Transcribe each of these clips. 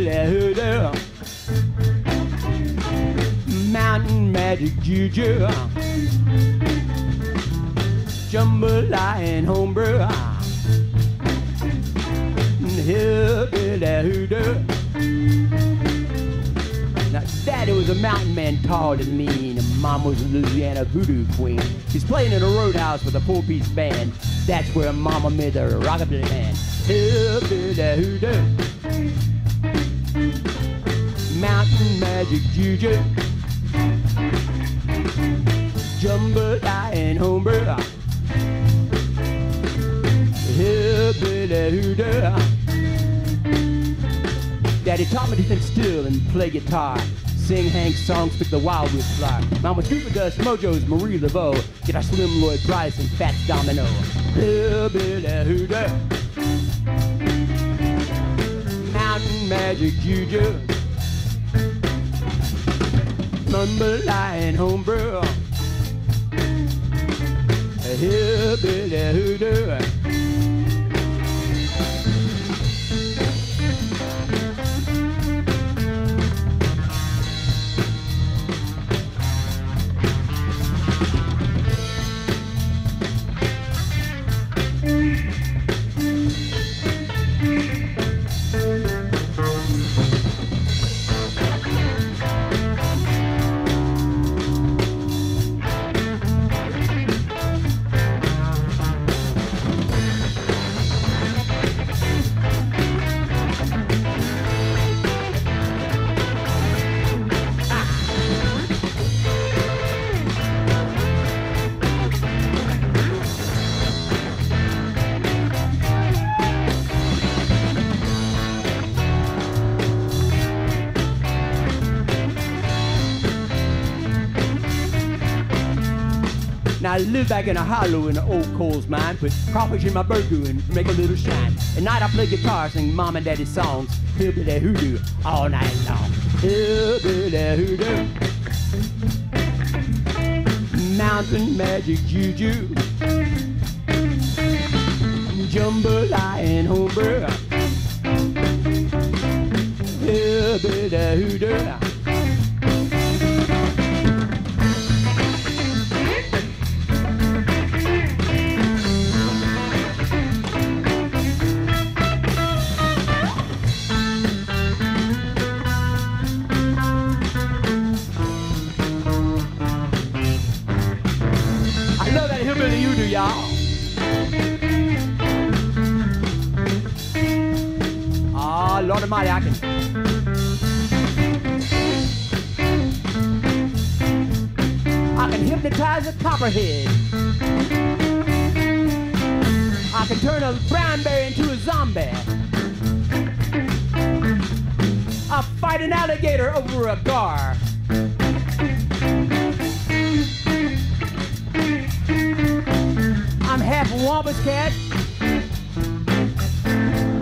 Hillbilly hoodoo. Mountain magic juju. Jambalaya homebrew. Hillbilly hoodoo. Now, Daddy was a mountain man taller than me, and Mom was a Louisiana voodoo queen. She's playing in a roadhouse with a four-piece band. That's where Mama made the rockabilly band. Hillbilly hoodoo. Mountain magic juju. Jambalaya and homebrew. Hillbilly hoodoo. Daddy taught me to sit still and play guitar. Sing Hank songs, pick the wildwood flower. Mama Scuba Dust, Mojo's Marie Laveau. Guitar Slim Lloyd Price and Fats Domino. Hillbilly hoodoo. Mountain magic juju. Jambalaya and homebrew. Hillbilly hoodoo. Now I live back in a hollow in an old coals mine. Put crawfish in my burger and make a little shine. At night I play guitar, sing mom and daddy songs. Hillbilly hoodoo all night long. Hillbilly hoodoo. Mountain magic juju. Jambalaya and homebrew. Hillbilly hoodoo. Y'all. Ah, Lord Almighty, I can. I can hypnotize a copperhead. I can turn a brown bear into a zombie. I fight an alligator over a gar. Cat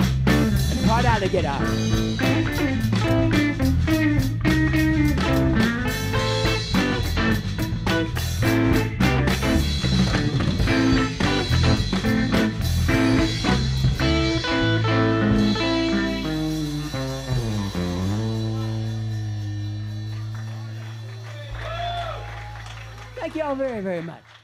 and part alligator. Thank you all very, very much.